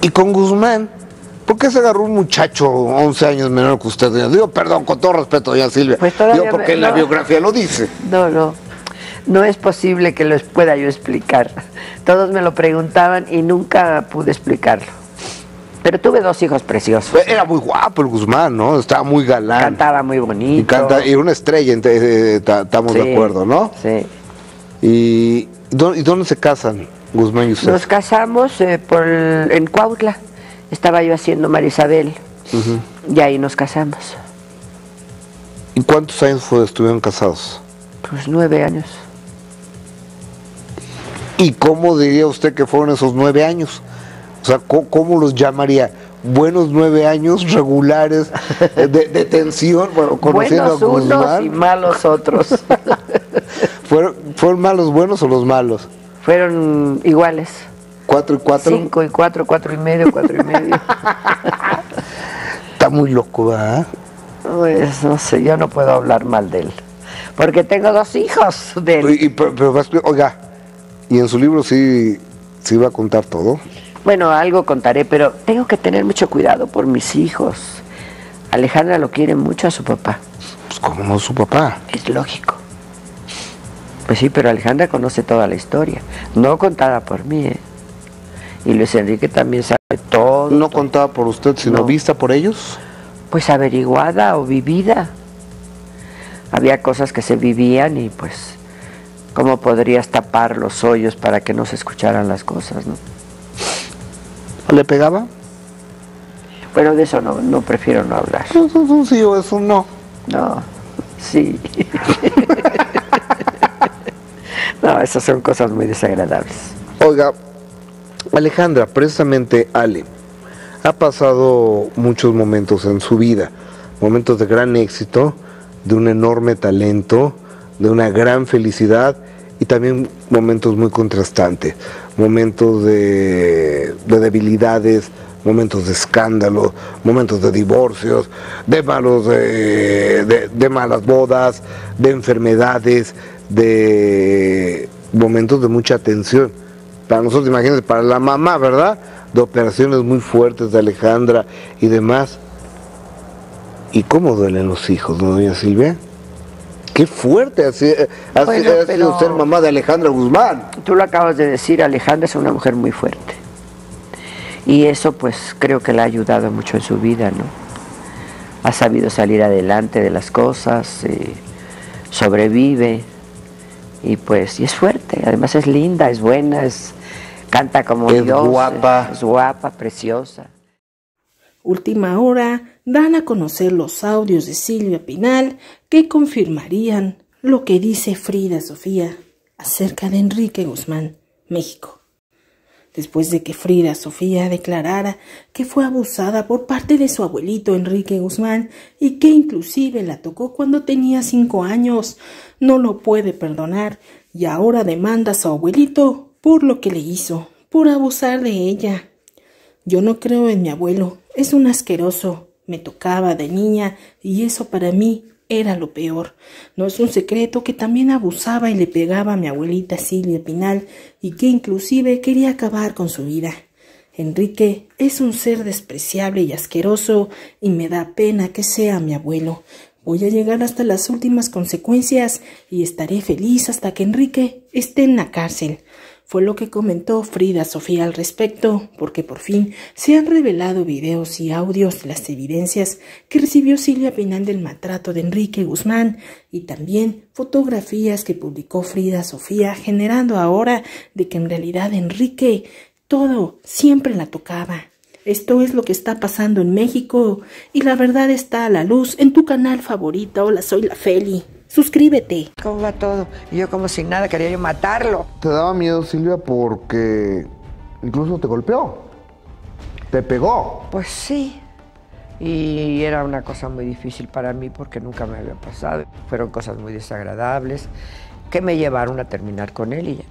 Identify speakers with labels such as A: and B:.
A: Y con Guzmán, ¿por qué se agarró un muchacho 11 años menor que usted? Digo, perdón, con todo respeto, doña Silvia.
B: Pues
A: Digo, porque
B: me-
A: en la
B: no.
A: biografía lo dice.
B: No, no. No es posible que lo pueda yo explicar. Todos me lo preguntaban y nunca pude explicarlo. Pero tuve dos hijos preciosos.
A: Era muy guapo el Guzmán, ¿no? Estaba muy galán.
B: Cantaba muy bonito.
A: Y canta, y una estrella, eh, ta- estamos
B: Sí,
A: de acuerdo, ¿no?
B: Sí.
A: Y, ¿dó- ¿y dónde se casan Guzmán y usted?
B: Nos casamos eh, por el- en Cuautla. Estaba yo haciendo Marisabel. Y ahí nos casamos.
A: ¿Y cuántos años fue, estuvieron casados?
B: Pues nueve años.
A: ¿Y cómo diría usted que fueron esos nueve años? O sea, ¿cómo, cómo los llamaría? ¿Buenos nueve años regulares de, de tensión? Bueno, conociendo
B: Buenos
A: a
B: unos
A: Guzmán.
B: y malos otros.
A: ¿Fueron, ¿Fueron malos buenos o los malos?
B: Fueron iguales.
A: ¿Cuatro y cuatro?
B: Cinco y cuatro, cuatro y medio, cuatro y medio.
A: Está muy loco, ¿verdad?
B: Pues no sé, yo no puedo hablar mal de él. Porque tengo dos hijos de él.
A: Y- y- pero, pero oiga, ¿y en su libro sí, sí va a contar todo?
B: Bueno, algo contaré, pero tengo que tener mucho cuidado por mis hijos. Alejandra lo quiere mucho a su papá.
A: Pues como no su papá.
B: Es lógico. Pues sí, pero Alejandra conoce toda la historia. No contada por mí, ¿eh? Y Luis Enrique también sabe todo.
A: No contaba por usted, sino
B: No.
A: vista por ellos.
B: Pues averiguada o vivida. Había cosas que se vivían y pues, ¿cómo podrías tapar los hoyos para que no se escucharan las cosas, no?
A: ¿Le pegaba?
B: Bueno, de eso no, no prefiero no hablar.
A: Eso es un sí o es un no.
B: No, sí. no, esas son cosas muy desagradables.
A: Oiga, Alejandra, precisamente Ale, ha pasado muchos momentos en su vida, momentos de gran éxito, de un enorme talento, de una gran felicidad y también momentos muy contrastantes, momentos de, de debilidades, momentos de escándalo, momentos de divorcios, de malos, de- de malas bodas, de enfermedades, de momentos de mucha tensión. Para nosotros, imagínense, para la mamá, ¿verdad? De operaciones muy fuertes de Alejandra y demás. ¿Y cómo duelen los hijos, no, doña Silvia? Qué fuerte ha sido, ha
B: Bueno,
A: sido- ha
B: pero-
A: mamá de Alejandra Guzmán.
B: Tú lo acabas de decir, Alejandra es una mujer muy fuerte. Y eso pues creo que le ha ayudado mucho en su vida, ¿no? Ha sabido salir adelante de las cosas, eh, sobrevive y pues y es fuerte, además es linda, es buena, es canta como
A: Es
B: Dios,
A: guapa.
B: es guapa, preciosa.
C: Última hora dan a conocer los audios de Silvia Pinal que confirmarían lo que dice Frida Sofía acerca de Enrique Guzmán, México. Después de que Frida Sofía declarara que fue abusada por parte de su abuelito Enrique Guzmán y que inclusive la tocó cuando tenía cinco años, no lo puede perdonar y ahora demanda a su abuelito por lo que le hizo, por abusar de ella. Yo no creo en mi abuelo, es un asqueroso. Me tocaba de niña y eso para mí era lo peor. No es un secreto que también abusaba y le pegaba a mi abuelita Silvia Pinal y que inclusive quería acabar con su vida. Enrique es un ser despreciable y asqueroso y me da pena que sea mi abuelo. Voy a llegar hasta las últimas consecuencias y estaré feliz hasta que Enrique esté en la cárcel. Fue lo que comentó Frida Sofía al respecto, porque por fin se han revelado videos y audios de las evidencias que recibió Silvia Pinal del maltrato de Enrique Guzmán y también fotografías que publicó Frida Sofía, generando ahora de que en realidad Enrique todo siempre la tocaba. Esto es lo que está pasando en México y la verdad está a la luz en tu canal favorito. Hola, soy la Feli. Suscríbete.
B: ¿Cómo va todo? Y yo como si nada quería yo matarlo.
A: ¿Te daba miedo, Silvia, porque incluso te golpeó? ¿Te pegó?
B: Pues sí. Y era una cosa muy difícil para mí porque nunca me había pasado. Fueron cosas muy desagradables que me llevaron a terminar con él y ya.